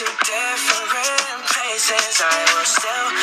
to different places, I will still